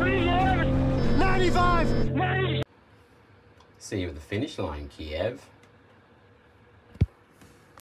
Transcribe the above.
95. 90. See you at the finish line, Kiev.